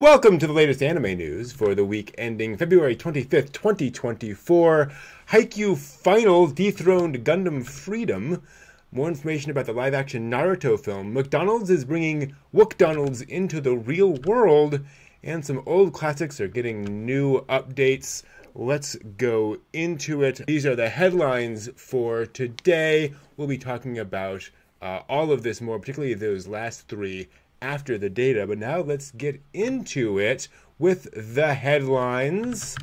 Welcome to the latest anime news for the week ending February 25th, 2024. Haikyuu Final dethroned Gundam Freedom. More information about the live action Naruto film. McDonald's is bringing WcDonald's into the real world. And some old classics are getting new updates. Let's go into it. These are the headlines for today. We'll be talking about uh, all of this more, particularly those last three after the data. But now let's get into it with the headlines.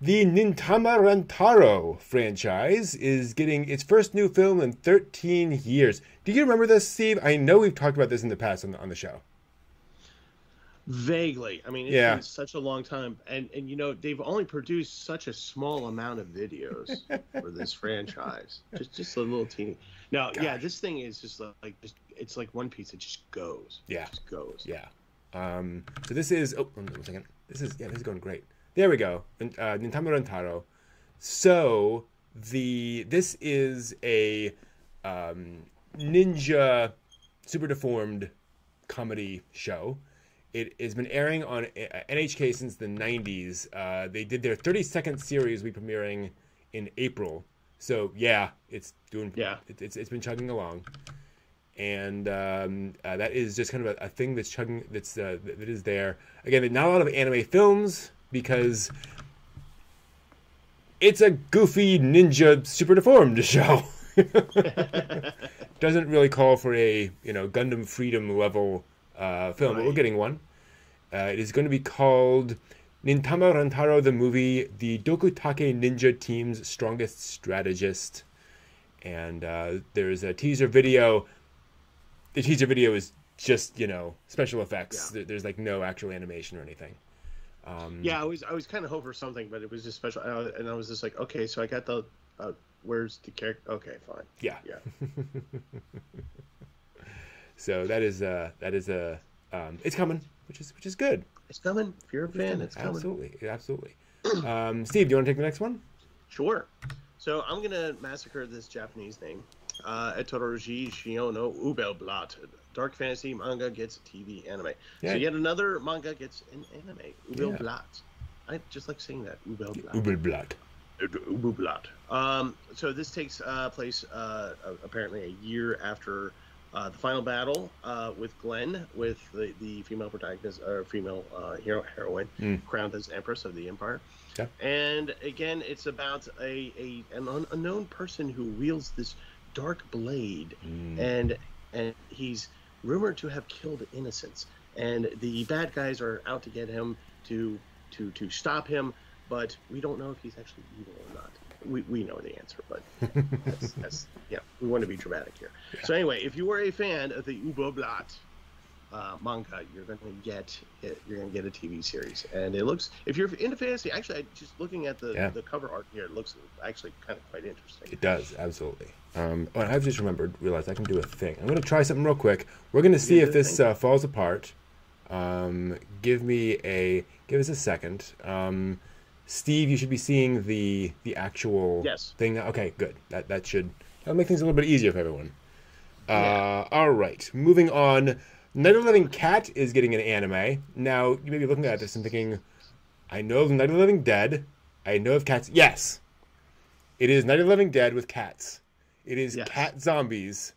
The Nintama Rantaro franchise is getting its first new film in 13 years. Do you remember this, Steve? I know we've talked about this in the past on the, on the show. Vaguely. I mean, it's Yeah. been such a long time. And, and, you know, they've only produced such a small amount of videos for this franchise. Just just a little teeny. No, yeah, this thing is just like, just it's like one piece. It just goes. Yeah. It just goes. Yeah. Um, so this is oh one second. This is yeah, this is going great. There we go. Uh, Nintama Rantaro. So the this is a um, ninja super deformed comedy show. It has been airing on uh, NHK since the 90s. Uh, they did their 32nd series, we premiering in April. So yeah, it's doing. Yeah. it, it's it's been chugging along, and um, uh, that is just kind of a, a thing that's chugging. That's uh, that is there. Again, not a lot of anime films because it's a goofy ninja super deformed show. Doesn't really call for a you know Gundam Freedom level uh, film, but we're getting one. Uh, it is going to be called Nintama Rantaro the movie, the Dokutake Ninja Team's strongest strategist. And uh, there's a teaser video. The teaser video is just you know special effects. Yeah. There's like no actual animation or anything. Um, Yeah, I was I was kind of hoping for something, but it was just special. And I, and I was just like, okay, so I got the. Uh, where's the character? Okay, fine. yeah. Yeah. So that is uh that is a um, it's coming, which is which is good. It's coming. If you're a fan, it's coming. Absolutely, absolutely. Um, Steve, do you want to take the next one? Sure. So I'm gonna massacre this Japanese name. Uh, Etorouji Shiono Ubelblatt. Dark fantasy manga gets TV anime. Yeah. So yet another manga gets an anime. Ubelblatt. I just like saying that. Ubelblatt. Ubelblatt. Ubelblatt. Um, so this takes uh, place uh, uh, apparently a year after uh, the final battle uh, with Glenn, with the, the female protagonist or female uh, hero heroine, Mm. crowned as Empress of the Empire. Yeah. And again, it's about a, a an un- unknown person who wields this dark blade, Mm. and and he's rumored to have killed innocents. And the bad guys are out to get him to to to stop him, but we don't know if he's actually evil or not. We, we know the answer, but that's, that's yeah. We want to be dramatic here. So anyway, if you are a fan of the Ubel Blatt uh, manga, you're going to get it, you're going to get a TV series, and it looks. If you're into fantasy, actually, I, just looking at the Yeah. the cover art here, it looks actually kind of quite interesting. It does, absolutely. Um, oh, I've just remembered, realized I can do a thing. I'm going to try something real quick. We're going to see if this uh, falls apart. Um, give me a, give us a second. Um, Steve, you should be seeing the the actual Yes. thing. Okay, good. That that should that'll make things a little bit easier for everyone. Uh, All right, moving on. Night of the Living Cat is getting an anime. Now you may be looking at this and thinking, I know of Night of the Living Dead. I know of cats. Yes, it is Night of the Living Dead with cats. It is Yes. cat zombies.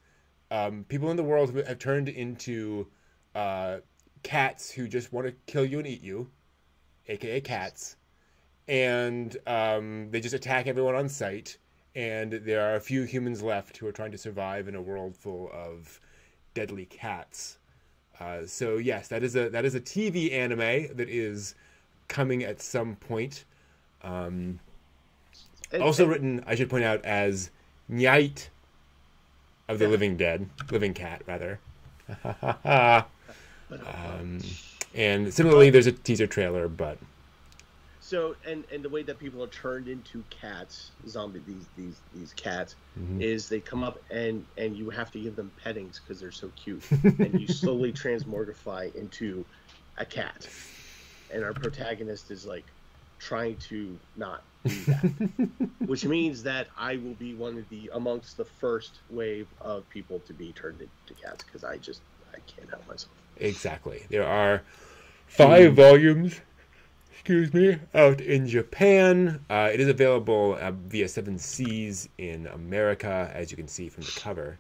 Um, people in the world have turned into uh, cats who just want to kill you and eat you, aka cats, and um, they just attack everyone on sight. And there are a few humans left who are trying to survive in a world full of deadly cats. Uh, so yes, that is a that is a TV anime that is coming at some point. Um, And- also and- written, I should point out, as Nyait of the Yeah. Living Dead, Living Cat, rather. um, and similarly, there's a teaser trailer, but So and and the way that people are turned into cats, zombie these these these cats, Mhm. is they come up and and you have to give them pettings because they're so cute, and you slowly transmortify into a cat, and our protagonist is like trying to not do that, which means that I will be one of the amongst the first wave of people to be turned into cats because I just I can't help myself. exactly, there are five volumes. Excuse me, out in Japan. Uh, it is available uh, via Seven Seas in America, as you can see from the cover.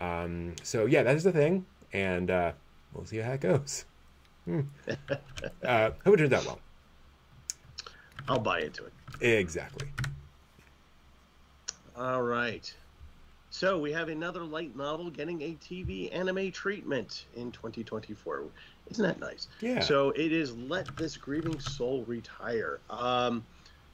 Um, so yeah, that is the thing, and uh, we'll see how it goes. Hmm. uh, hope it turns out well. I'll buy into it. Exactly. All right. So we have another light novel getting a TV anime treatment in 2024. Isn't that nice? Yeah. So it is Let This Grieving Soul Retire. Um,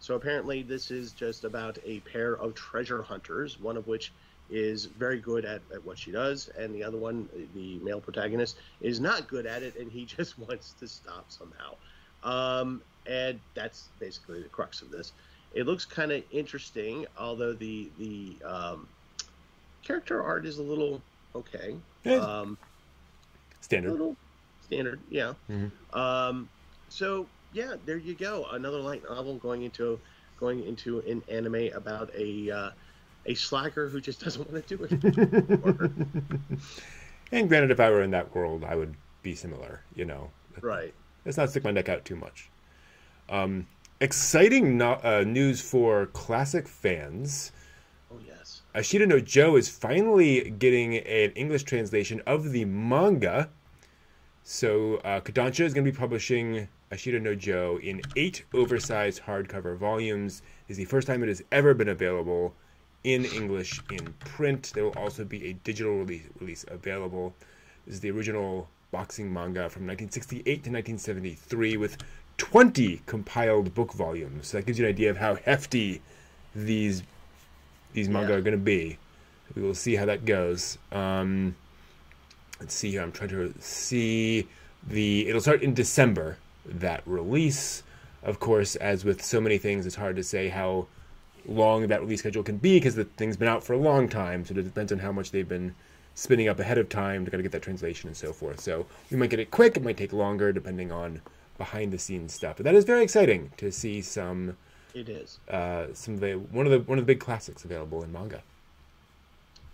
so apparently this is just about a pair of treasure hunters, one of which is very good at, at what she does, and the other one, the male protagonist, is not good at it, and he just wants to stop somehow. Um, and that's basically the crux of this. It looks kind of interesting, although the the um, character art is a little okay. Yeah. Um, a Standard. little standard, yeah. Mhm. Um, so yeah, there you go. Another light novel going into going into an anime about a uh, a slacker who just doesn't want to do it. and granted, if I were in that world, I would be similar. You know, right. let's not stick my neck out too much. Um, exciting no- uh, news for classic fans. Oh yes. Ashita no Joe is finally getting an English translation of the manga. So uh, Kodansha is going to be publishing Ashita no Joe in eight oversized hardcover volumes. This is the first time it has ever been available in English in print. There will also be a digital release, release available. This is the original boxing manga from 1968 to 1973 with 20 compiled book volumes. So that gives you an idea of how hefty these these manga Yeah. are going to be. We will see how that goes. Um, let's see here. I'm trying to see the. It'll start in December. That release, of course, as with so many things, it's hard to say how long that release schedule can be because the thing's been out for a long time. So it depends on how much they've been spinning up ahead of time to kind of get that translation and so forth. So we might get it quick. It might take longer depending on behind the scenes stuff. But that is very exciting to see some It is. uh, some of the one of the one of the big classics available in manga.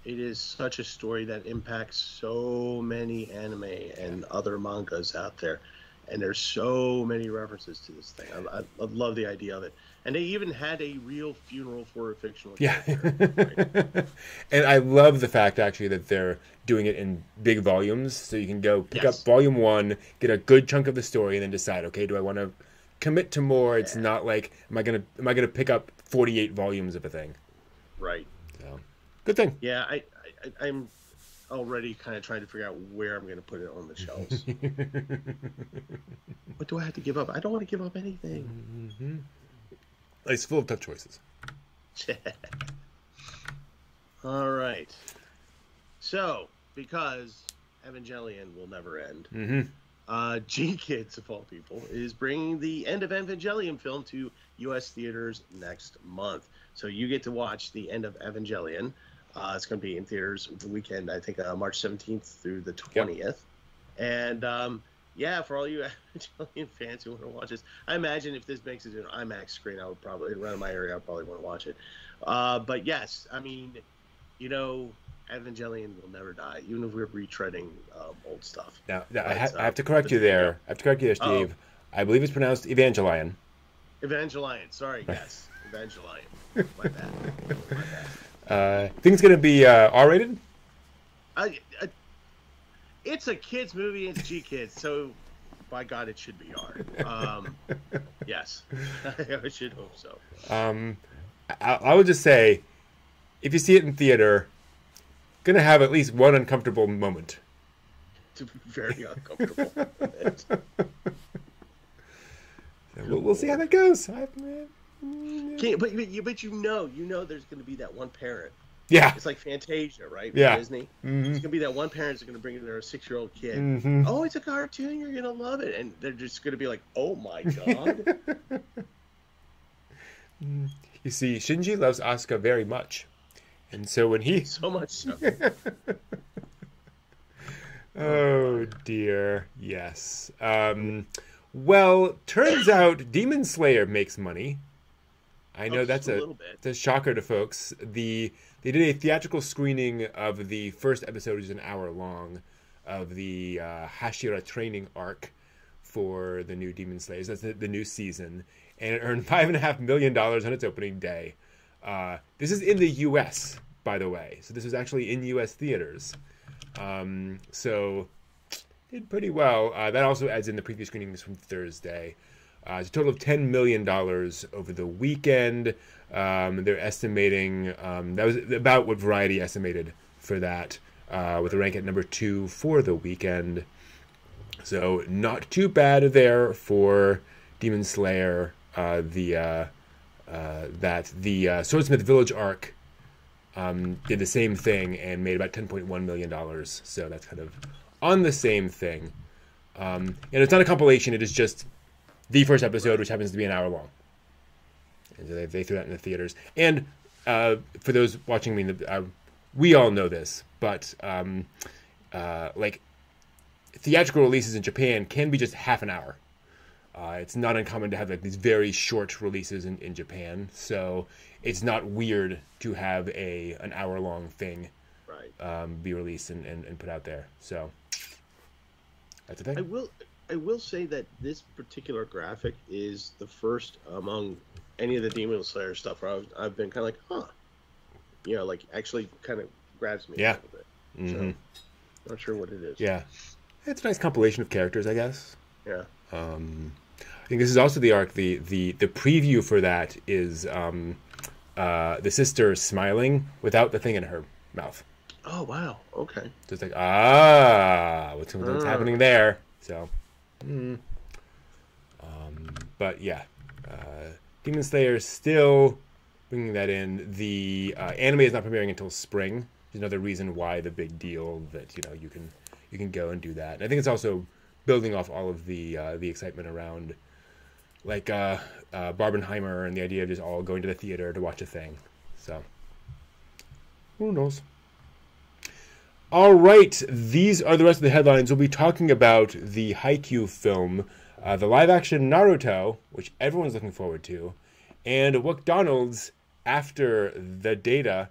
It is such a story that impacts so many anime and other mangas out there, and there's so many references to this thing. I, I, I love the idea of it, and they even had a real funeral for a fictional. Yeah. character. and I love the fact actually that they're doing it in big volumes. So you can go pick Yes. up volume one, get a good chunk of the story, and then decide, okay, do I want to commit to more? It's Yeah. not like am I gonna am I gonna pick up forty eight volumes of a thing? right. Good thing. Yeah, I, I I'm already kind of trying to figure out where I'm going to put it on the shelves. what do I have to give up? I don't want to give up anything. It's full of tough choices. All right. So, because Evangelion will never end, hmm uh, GKIDS, of all people, is bringing the end of Evangelion film to U.S. theaters next month. So you get to watch the end of Evangelion. Uh, it's going to be in theaters the weekend, I think, uh, March 17th through the 20th. And um, yeah, for all you Evangelion fans who want to watch this, I imagine if this makes it to an IMAX screen, I would probably around my area, I'd probably want to watch it. Uh, but yes, I mean, you know, Evangelion will never die, even if we're retreading um, old stuff. Now, now I, ha- so- I have to correct you there. I have to correct you there, Oh. Steve. I believe it's pronounced Evangelion. Evangelion. Sorry, yes, Evangelion. My bad. My bad. Uh, think it's gonna be uh, R rated. I, I, it's a kids movie. It's GKIDS, so by God, it should be R. Um, yes, I should hope so. Um, I, I would just say, if you see it in theater, gonna have at least one uncomfortable moment. To be very uncomfortable. So we'll, we'll see how that goes. I, Can't, but, but you but you know you know there's going to be that one parent. yeah. It's like Fantasia, right? Yeah. Disney. Mhm. It's going to be that one parent that's going to bring their six year old kid. Mhm. Oh, it's a cartoon. You're going to love it, and they're just going to be like, "Oh my god." You see, Shinji loves Asuka very much, and so when he, so much so. oh dear, yes. Um, well, turns out Demon Slayer makes money. I know Oh, that's a a little bit. it's a shocker to folks. The they did a theatrical screening of the first episode, which is an hour long, of the uh, Hashira training arc for the new Demon Slayers. That's the, the new season, and it earned five and a half million dollars on its opening day. Uh, this is in the U.S., by the way, so this was actually in U.S. theaters. Um, so did pretty well. Uh, that also adds in the preview screenings from Thursday. Uh, it's a total of $10 million over the weekend. Um, they're estimating, um, that was about what Variety estimated for that, uh, with a rank at number two for the weekend. So, not too bad there for Demon Slayer. Uh, the uh, uh, that the uh, Swordsmith Village arc um, did the same thing and made about $10.1 million. So, that's kind of on the same thing. Um, and it's not a compilation, it is just the first episode, which happens to be an hour long. And so they, they threw that in the theaters. And uh, for those watching me, uh, we all know this, but um, uh, like theatrical releases in Japan can be just half an hour. Uh, it's not uncommon to have like these very short releases in, in Japan, so it's not weird to have a an hour long thing Right. um, be released and, and, and put out there. So that's the thing. I will I will say that this particular graphic is the first among any of the Demon Slayer stuff where I've, I've been kind of like, huh, you know, like actually kind of grabs me Yeah. a little bit. Mhm. So not sure what it is. Yeah, it's a nice compilation of characters, I guess. Yeah. Um, I think this is also the arc. The the the preview for that is um, uh, the sister smiling without the thing in her mouth. Oh wow. Okay. It's like ah, what's, what's Ah. happening there? So, mm. um, but yeah, uh, Demon Slayer is still bringing that in. The uh, anime is not premiering until spring. There's another reason why the big deal that you know you can you can go and do that. And I think it's also building off all of the uh, the excitement around like uh, uh, Barbenheimer and the idea of just all going to the theater to watch a thing. So who knows? All right, these are the rest of the headlines. We'll be talking about the Haikyuu film, uh, the live-action Naruto, which everyone's looking forward to, and McDonald's after the data